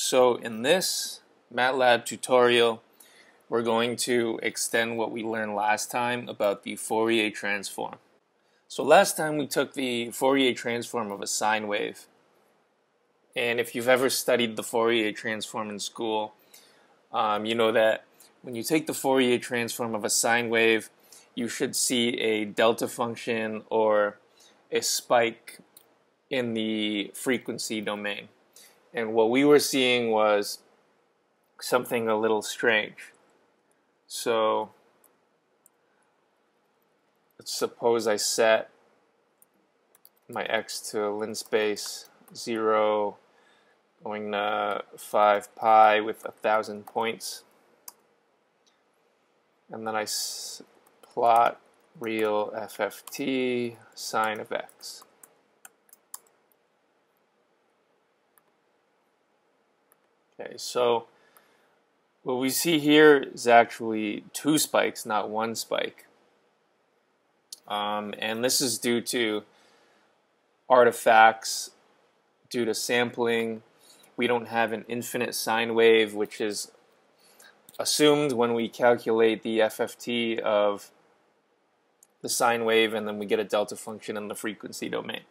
So in this MATLAB tutorial, we're going to extend what we learned last time about the Fourier transform. So last time we took the Fourier transform of a sine wave. And if you've ever studied the Fourier transform in school, um, you know that when you take the Fourier transform of a sine wave, you should see a delta function or a spike in the frequency domain. And what we were seeing was something a little strange. So let's suppose I set my x to linspace 0 going to 5 pi with a thousand points and then I plot real FFT sine of x. Okay, so what we see here is actually two spikes, not one spike. Um, and this is due to artifacts, due to sampling. We don't have an infinite sine wave, which is assumed when we calculate the FFT of the sine wave, and then we get a delta function in the frequency domain.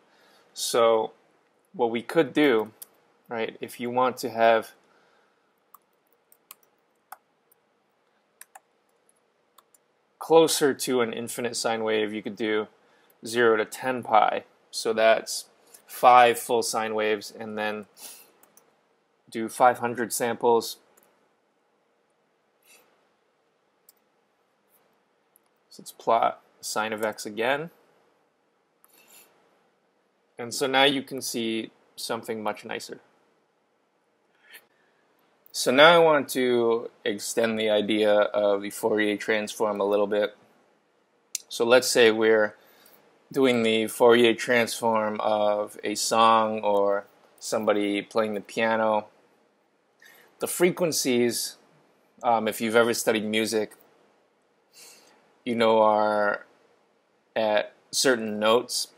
So what we could do, right, if you want to have closer to an infinite sine wave, you could do 0 to 10 pi. So that's five full sine waves, and then do 500 samples. So let's plot sine of x again. And so now you can see something much nicer. So now I want to extend the idea of the Fourier transform a little bit. So let's say we're doing the Fourier transform of a song or somebody playing the piano. The frequencies, um, if you've ever studied music, you know are at certain notes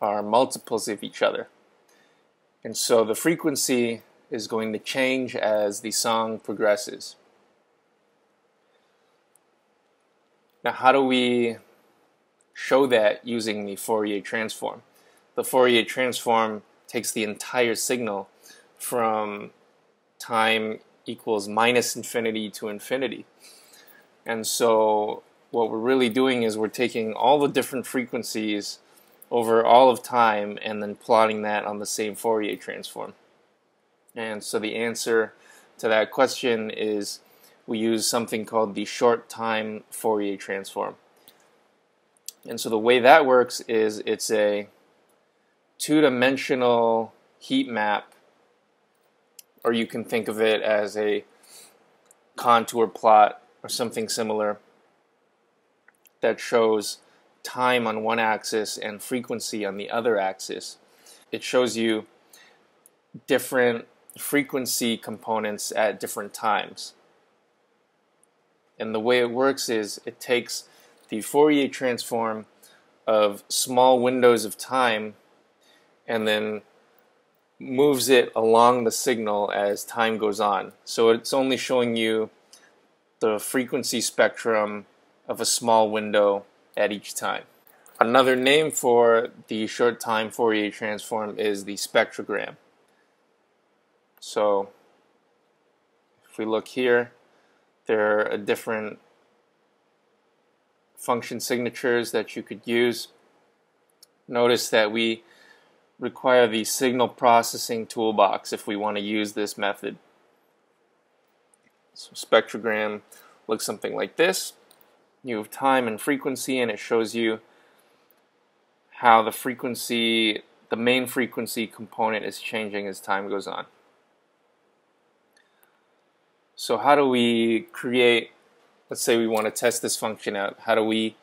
are multiples of each other. And so the frequency is going to change as the song progresses. Now, how do we show that using the Fourier transform? The Fourier transform takes the entire signal from time equals minus infinity to infinity. And so, what we're really doing is we're taking all the different frequencies over all of time and then plotting that on the same Fourier transform. And so the answer to that question is we use something called the short time Fourier transform. And so the way that works is it's a two-dimensional heat map, or you can think of it as a contour plot or something similar that shows time on one axis and frequency on the other axis. It shows you different frequency components at different times. And the way it works is it takes the Fourier transform of small windows of time and then moves it along the signal as time goes on. So it's only showing you the frequency spectrum of a small window at each time. Another name for the short time Fourier transform is the spectrogram. So if we look here, there are different function signatures that you could use. Notice that we require the signal processing toolbox if we want to use this method. So spectrogram looks something like this. You have time and frequency and it shows you how the frequency, the main frequency component is changing as time goes on. So how do we create, let's say we want to test this function out, how do we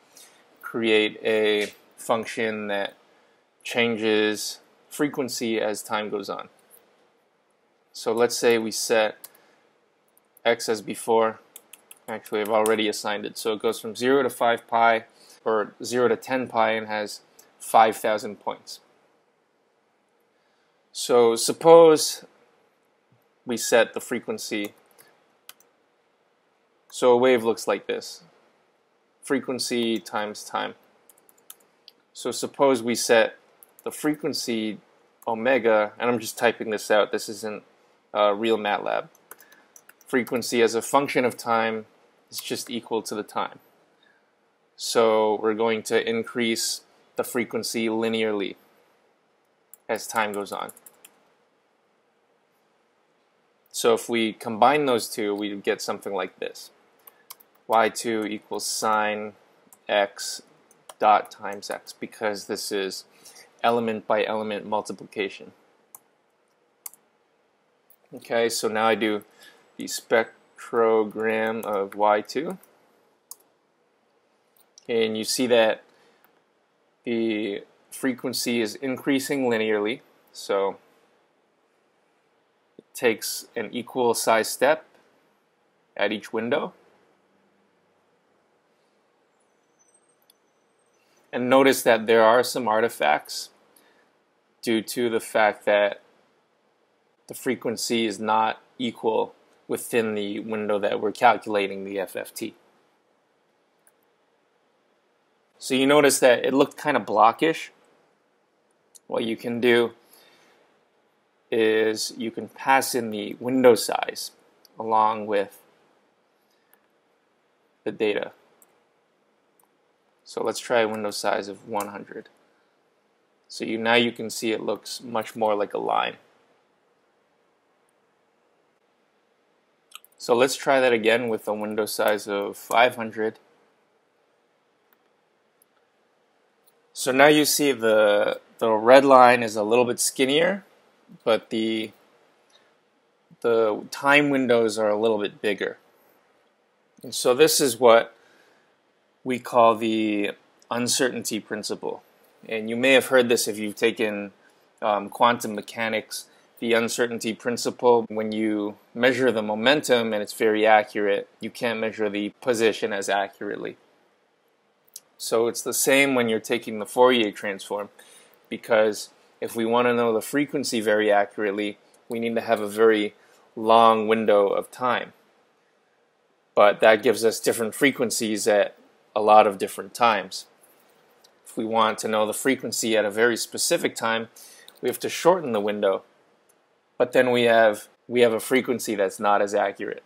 create a function that changes frequency as time goes on? So let's say we set x as before. Actually, I've already assigned it. So it goes from 0 to 5 pi, or 0 to 10 pi, and has 5,000 points. So suppose we set the frequency. So a wave looks like this. Frequency times time. So suppose we set the frequency omega, and I'm just typing this out, this isn't uh, real MATLAB. Frequency as a function of time is just equal to the time. So we're going to increase the frequency linearly as time goes on. So if we combine those two, we get something like this. Y2 equals sine x dot times x because this is element by element multiplication. Okay, so now I do the spectrogram of y2 and you see that the frequency is increasing linearly so it takes an equal size step at each window and notice that there are some artifacts due to the fact that the frequency is not equal within the window that we're calculating the FFT. So you notice that it looked kind of blockish. What you can do is you can pass in the window size along with the data. So let's try a window size of 100. So you now you can see it looks much more like a line. So let's try that again with a window size of 500. So now you see the the red line is a little bit skinnier, but the the time windows are a little bit bigger. And so this is what we call the uncertainty principle. And you may have heard this if you've taken um, quantum mechanics. The uncertainty principle, when you measure the momentum and it's very accurate, you can't measure the position as accurately. So it's the same when you're taking the Fourier transform, because if we want to know the frequency very accurately, we need to have a very long window of time. But that gives us different frequencies at a lot of different times. If we want to know the frequency at a very specific time, we have to shorten the window. But then we have we have a frequency that's not as accurate.